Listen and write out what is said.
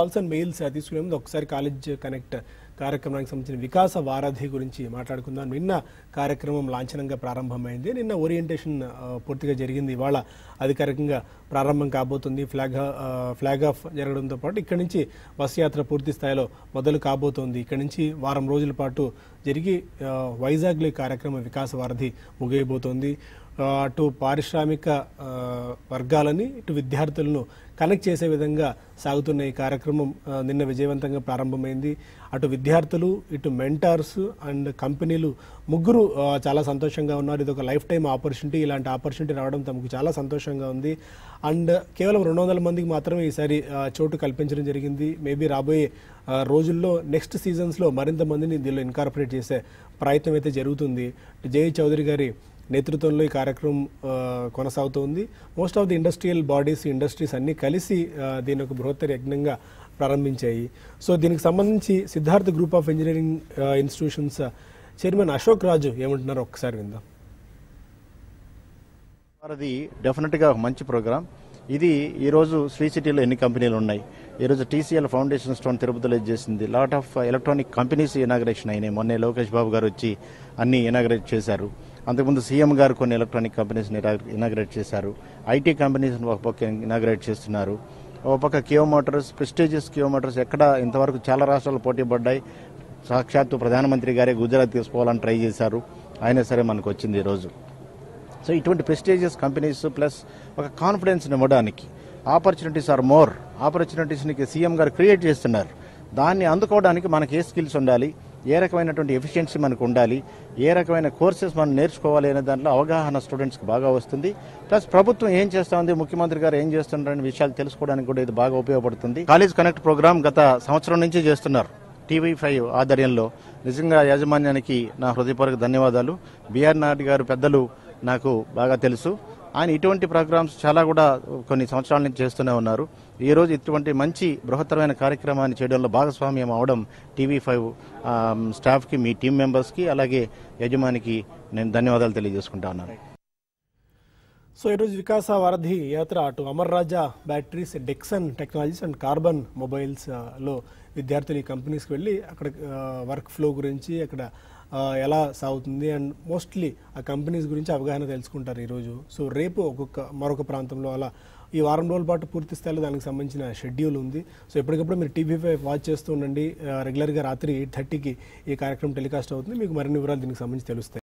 Calls and mails తీసుకునే ముందు ఒకసారి కాలేజ్ కనెక్ట్ కార్యక్రమానికి సంబంధించిన వికాస వారధి గురించి మాట్లాడుకుందాం. నిన్న కార్యక్రమం లాంఛనంగా ప్రారంభమైంది. నిన్న ఓరియంటేషన్ uh, పూర్తిగా జరిగింది. ఇవాళ అధికారికంగా ప్రారంభం కాబోతుంది. ఫ్లాగ్ ఫ్లాగ్ ఆఫ్ జరగడంతో పాటు ఇక్కడి నుంచి బస్ యాత్ర పూర్తి స్థాయిలో మొదలు కాబోతోంది. ఇక్కడి నుంచి వారం రోజుల పాటు జరిగి uh, వైజాగ్లో కార్యక్రమం వికాస వారధి ముగియబోతోంది. అటు పారిశ్రామిక వర్గాలని ఇటు విద్యార్థులను కనెక్ట్ చేసే విధంగా సాగుతున్న ఈ కార్యక్రమం నిన్న విజయవంతంగా ప్రారంభమైంది. అటు విద్యార్థులు ఇటు మెంటార్స్ అండ్ కంపెనీలు ముగ్గురు చాలా సంతోషంగా ఉన్నారు. ఇది ఒక లైఫ్ టైం ఆపర్చునిటీ ఇలాంటి ఆపర్చునిటీ రావడం తమకు చాలా సంతోషంగా ఉంది. అండ్ కేవలం రెండు వందల మందికి మాత్రమే ఈసారి చోటు కల్పించడం జరిగింది. మేబీ రాబోయే రోజుల్లో నెక్స్ట్ సీజన్స్లో మరింత మందిని దీనిలో ఇన్కార్పొరేట్ చేసే ప్రయత్నం అయితే జరుగుతుంది. జయ చౌదరి గారి నేతృత్వంలో ఈ కార్యక్రమం కొనసాగుతుంది కొనసాగుతోంది. Most of the industrial bodies industries అన్నీ కలిసి దీని ఒక బృహత్తర యజ్ఞంగా ప్రారంభించాయి. సో దీనికి సంబంధించి Siddhartha group of engineering institutions chairman Ashok Raju ఏమంటున్నారో ఒకసారి విందాం. అది డెఫినెట్గా ఒక మంచి ప్రోగ్రాం. ఇది ఈరోజు శ్రీ సిటీలో ఎన్ని కంపెనీలు ఉన్నాయి? ఈరోజు టీసీఎల్ ఫౌండేషన్ స్టోన్ తిరుపతిలో చేసింది. Lot of electronic companies inauguration అయినాయి. మొన్నే లోకేష్ బాబు గారు వచ్చి అన్ని ఇనాగ్రేట్ చేశారు. అంతకుముందు సీఎం గారు కొన్ని ఎలక్ట్రానిక్ కంపెనీస్ ఇనాగ్రేట్ చేశారు. ఐటీ కంపెనీస్ ఒక పక్క ఇనాగ్రేట్ చేస్తున్నారు. ఒక పక్క Kia motors prestigious Kia motors ఎక్కడ ఇంతవరకు చాలా రాష్ట్రాలు పోటీ పడ్డాయి. సాక్షాత్తు ప్రధానమంత్రి గారే గుజరాత్ తీసుకోవాలని ట్రై చేశారు. అయినా సరే మనకు వచ్చింది ఈరోజు సో ఇటువంటి ప్రెస్టీజియస్ కంపెనీస్ ప్లస్ ఒక కాన్ఫిడెన్స్ని ఇవ్వడానికి ఆపర్చునిటీస్ ఆర్ మోర్. ఆపర్చునిటీస్ని సీఎం గారు క్రియేట్ చేస్తున్నారు. దాన్ని అందుకోవడానికి మనకి ఏ స్కిల్స్ ఉండాలి? ఏ రకమైనటువంటి ఎఫిషియన్సీ మనకు ఉండాలి ఏ రకమైన కోర్సెస్ మనం నేర్చుకోవాలి అనే దాంట్లో అవగాహన స్టూడెంట్స్కి బాగా వస్తుంది. ప్లస్ ప్రభుత్వం ఏం చేస్తా ఉంది ముఖ్యమంత్రి గారు ఏం చేస్తున్నారనే విషయాలు తెలుసుకోవడానికి కూడా ఇది బాగా ఉపయోగపడుతుంది. కాలేజ్ కనెక్ట్ ప్రోగ్రామ్ గత సంవత్సరం నుంచి చేస్తున్నారు. టీవీ ఫైవ్ ఆధ్వర్యంలో. నిజంగా యాజమాన్యానికి నా హృదయపూర్వక ధన్యవాదాలు. బీఆర్ నాయుడు గారు పెద్దలు నాకు బాగా తెలుసు. ఆయన ఇటువంటి ప్రోగ్రామ్స్ చాలా కూడా కొన్ని సంవత్సరాల నుంచి చేస్తూనే ఉన్నారు. ఈ రోజు ఇటువంటి మంచి బృహత్తరమైన కార్యక్రమాన్ని చేయడంలో భాగస్వామ్యం అవడం టీవీ ఫైవ్ స్టాఫ్కి మీ టీం మెంబర్స్కి అలాగే యజమానికి నేను ధన్యవాదాలు తెలియజేసుకుంటా ఉన్నాను. సో ఈరోజు వికాస వారధి యాత్ర అటు Amar Raja batteries Dixon technologies and Karbonn మొబైల్స్లో విద్యార్థులు ఈ కంపెనీస్కి వెళ్ళి అక్కడ వర్క్ ఫ్లో గురించి అక్కడ ఎలా సాగుతుంది? అండ్ మోస్ట్లీ ఆ కంపెనీస్ గురించి అవగాహన తెలుసుకుంటారు ఈరోజు. సో రేపు ఒక్కొక్క మరొక ప్రాంతంలో అలా ఈ వారం రోజుల పాటు పూర్తి స్థాయిలో దానికి సంబంధించిన షెడ్యూల్ ఉంది. సో ఎప్పటికప్పుడు మీరు టీవీ ఫైవ్ వాచ్ చేస్తూ ఉండండి. రెగ్యులర్గా రాత్రి ఎయిట్ థర్టీకి ఈ కార్యక్రమం టెలికాస్ట్ అవుతుంది. మీకు మరిన్ని వివరాలు దీనికి సంబంధించి తెలుస్తాయి.